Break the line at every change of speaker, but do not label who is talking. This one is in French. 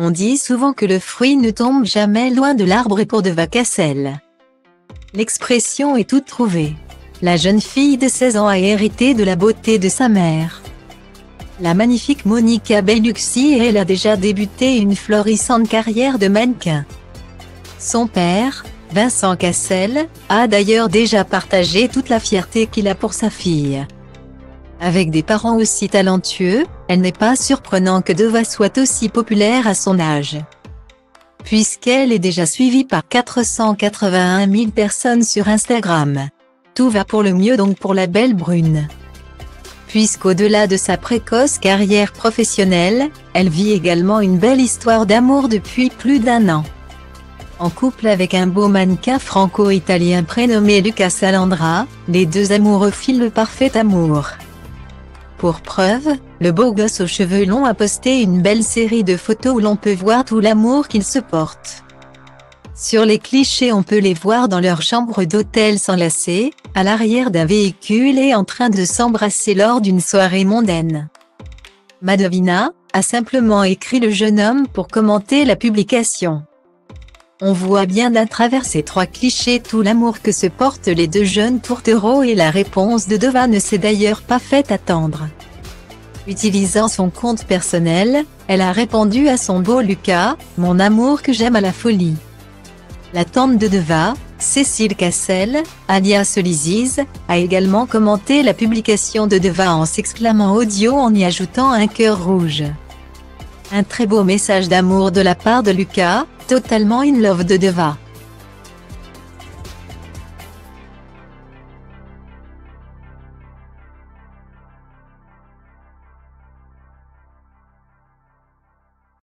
On dit souvent que le fruit ne tombe jamais loin de l'arbre et pour de Vacassel. L'expression est toute trouvée. La jeune fille de 16 ans a hérité de la beauté de sa mère. La magnifique Monica Bellucci et elle a déjà débuté une florissante carrière de mannequin. Son père, Vincent Cassel, a d'ailleurs déjà partagé toute la fierté qu'il a pour sa fille. Avec des parents aussi talentueux, elle n'est pas surprenant que Deva soit aussi populaire à son âge. Puisqu'elle est déjà suivie par 481 000 personnes sur Instagram. Tout va pour le mieux donc pour la belle brune. Puisqu'au-delà de sa précoce carrière professionnelle, elle vit également une belle histoire d'amour depuis plus d'un an. En couple avec un beau mannequin franco-italien prénommé Lucas Salandra, les deux amoureux filent le parfait amour. Pour preuve, le beau gosse aux cheveux longs a posté une belle série de photos où l'on peut voir tout l'amour qu'ils se portent. Sur les clichés on peut les voir dans leur chambre d'hôtel s'enlacer, à l'arrière d'un véhicule et en train de s'embrasser lors d'une soirée mondaine. Madovina, a simplement écrit le jeune homme pour commenter la publication. On voit bien à travers ces trois clichés tout l'amour que se portent les deux jeunes tourtereaux et la réponse de Deva ne s'est d'ailleurs pas fait attendre. Utilisant son compte personnel, elle a répondu à son beau Lucas, mon amour que j'aime à la folie. La tante de Deva, Cécile Cassel, alias Liziz, a également commenté la publication de Deva en s'exclamant audio en y ajoutant un cœur rouge. Un très beau message d'amour de la part de Lucas, totalement in love de Deva.